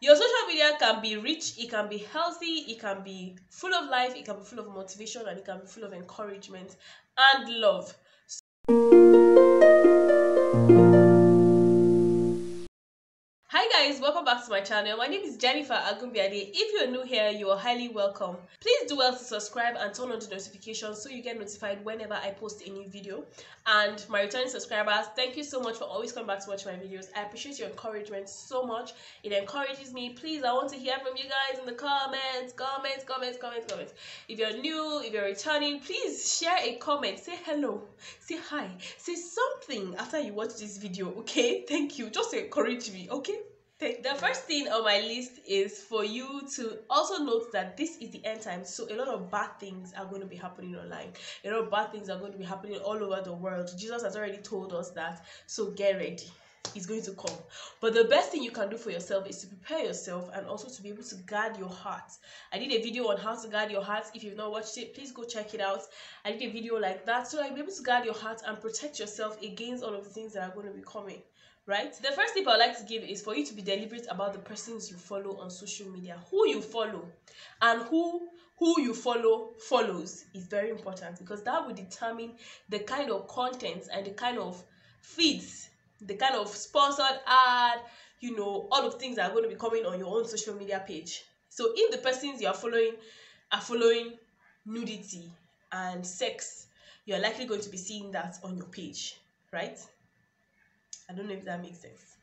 Your social media can be rich, it can be healthy, it can be full of life, it can be full of motivation, and it can be full of encouragement and love. Guys welcome back to my channel. My name is jennifer agunbiade if you're new here you are highly welcome. Please do well to subscribe and turn on the notifications so you get notified whenever i post a new video. And my returning subscribers thank you so much for always coming back to watch my videos. I appreciate your encouragement so much. It encourages me. Please i want to hear from you guys in the comments comments comments comments comments. If you're new if you're returning please share a comment. Say hello. Say hi. Say something after you watch this video okay? Thank you. Just encourage me okay the first thing on my list is for you to also note that this is the end time, so a lot of bad things are going to be happening online. A lot of bad things are going to be happening all over the world. Jesus has already told us that, so get ready. It's going to come. But the best thing you can do for yourself is to prepare yourself and also to be able to guard your heart. I did a video on how to guard your heart. If you've not watched it, please go check it out. I did a video like that so you'll be able to guard your heart and protect yourself against all of the things that are going to be coming right? The first tip I'd like to give is for you to be deliberate about the persons you follow on social media. Who you follow and who who you follow follows is very important because that will determine the kind of content and the kind of feeds, the kind of sponsored ad, you know, all of things that are going to be coming on your own social media page. So if the persons you are following are following nudity and sex, you're likely going to be seeing that on your page, right? I don't know if that makes sense.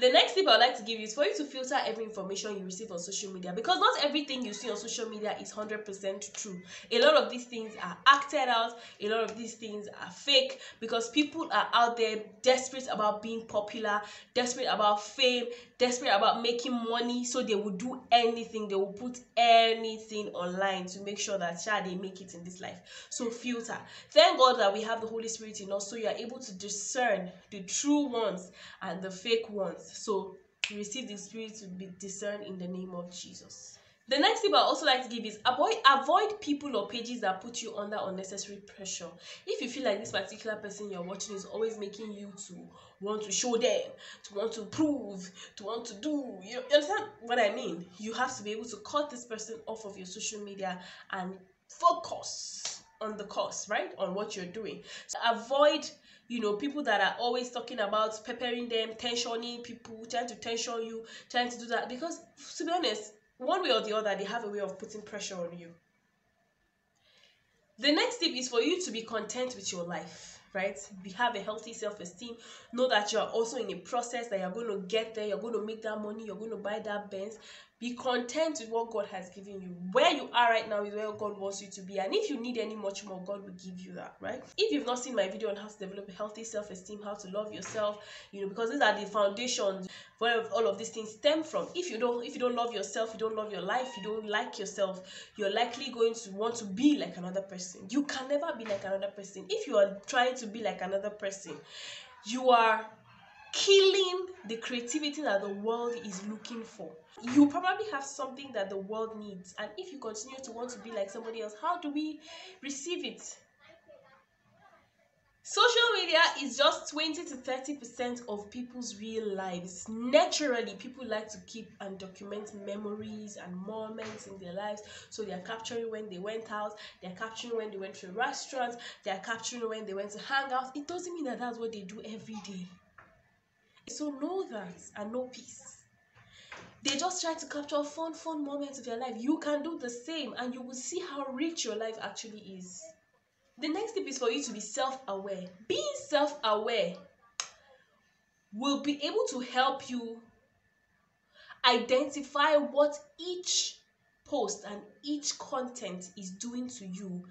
The next tip I'd like to give you is for you to filter every information you receive on social media because not everything you see on social media is 100% true. A lot of these things are acted out, a lot of these things are fake because people are out there desperate about being popular, desperate about fame, desperate about making money, so they will do anything, they will put anything online to make sure that yeah, they make it in this life. So filter. Thank God that we have the Holy Spirit in us so you are able to discern the true ones and the fake ones. So receive the spirit to be discerned in the name of Jesus. The next tip I also like to give is avoid avoid people or pages that put you under unnecessary pressure. If you feel like this particular person you're watching is always making you to want to show them, to want to prove, to want to do, you, you understand what I mean? You have to be able to cut this person off of your social media and focus on the cause, right? On what you're doing. So avoid you know people that are always talking about preparing them tensioning people trying to tension you trying to do that. Because to be honest one way or the other they have a way of putting pressure on you. The next tip is for you to be content with your life right? Be, have a healthy self-esteem. Know that you're also in a process that you're going to get there you're going to make that money you're going to buy that benz be content with what God has given you. Where you are right now is where God wants you to be. And if you need any much more, God will give you that, right? If you've not seen my video on how to develop a healthy self-esteem, how to love yourself, you know, because these are the foundations where all of these things stem from. If you don't, if you don't love yourself, you don't love your life, you don't like yourself, you're likely going to want to be like another person. You can never be like another person. If you are trying to be like another person, you are killing the creativity that the world is looking for. You probably have something that the world needs, and if you continue to want to be like somebody else, how do we receive it? Social media is just 20 to 30% of people's real lives. Naturally, people like to keep and document memories and moments in their lives. So they are capturing when they went out, they are capturing when they went to restaurants, they are capturing when they went to hang out. It doesn't mean that that's what they do every day. So know that and know peace. They just try to capture fun, fun moments of your life. You can do the same and you will see how rich your life actually is. The next tip is for you to be self aware. Being self aware will be able to help you identify what each post and each content is doing to you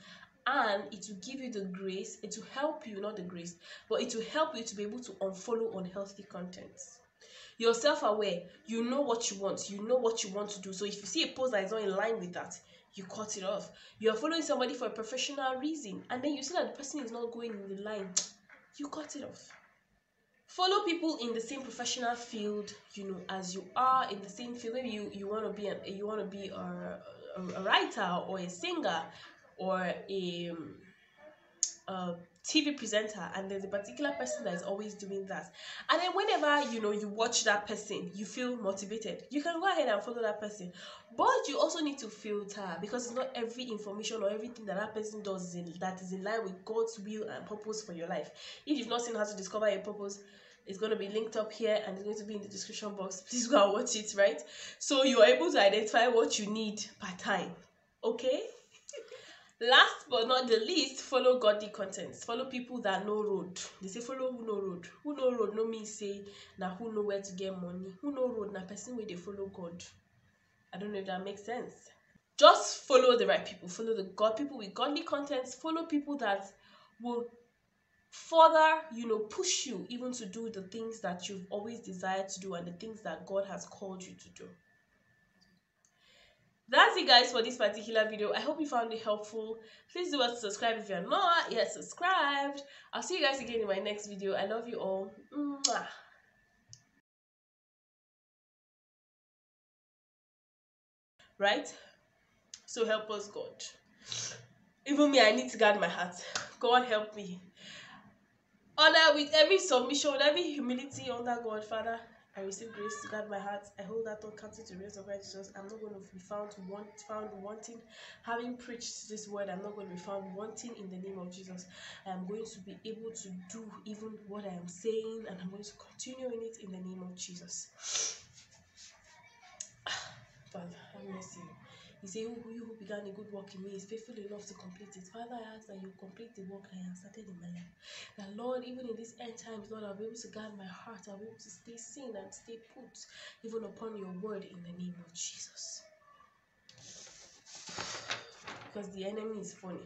and it will give you the grace it will help you not the grace but it will help you to be able to unfollow unhealthy content you're self-aware. You know what you want. You know what you want to do. So if you see a post that is not in line with that you cut it off. You're following somebody for a professional reason and then you see that the person is not going in the line you cut it off. Follow people in the same professional field you know as you are in the same field. Maybe you you want to be a you want to be a, a, a writer or a singer or a, um, a TV presenter and there's a particular person that is always doing that. And then whenever you know you watch that person, you feel motivated. You can go ahead and follow that person. But you also need to filter because it's not every information or everything that that person does is in, that is in line with God's will and purpose for your life. If you've not seen how to discover your purpose, it's going to be linked up here and it's going to be in the description box. Please go and watch it, right? So you are able to identify what you need per time. Okay? Last but not the least follow godly contents. Follow people that know road. They say follow who know road. Who know road no mean say na who know where to get money. Who know road na person wey dey follow god. I don't know if that makes sense. Just follow the right people. Follow the god people with godly contents. Follow people that will further you know push you even to do the things that you've always desired to do and the things that god has called you to do that's it guys for this particular video. I hope you found it helpful. Please do us subscribe if you're not yet subscribed. I'll see you guys again in my next video. I love you all. Mwah. right? So help us god. Even me i need to guard my heart. God help me. Honor with every submission with every humility under god father I receive grace to guard my heart. I hold that thought captive to the rest of righteousness. I'm not going to be found want, found wanting. Having preached this word, I'm not going to be found wanting in the name of Jesus. I am going to be able to do even what I am saying, and I'm going to continue in it in the name of Jesus. Father, have mercy. He said, Who you who began a good work in me is faithful enough to complete it. Father, I ask that you complete the work I have started in my life. That Lord, even in these end times, Lord, I'll be able to guard my heart. I'll be able to stay seen and stay put, even upon your word in the name of Jesus. Because the enemy is funny.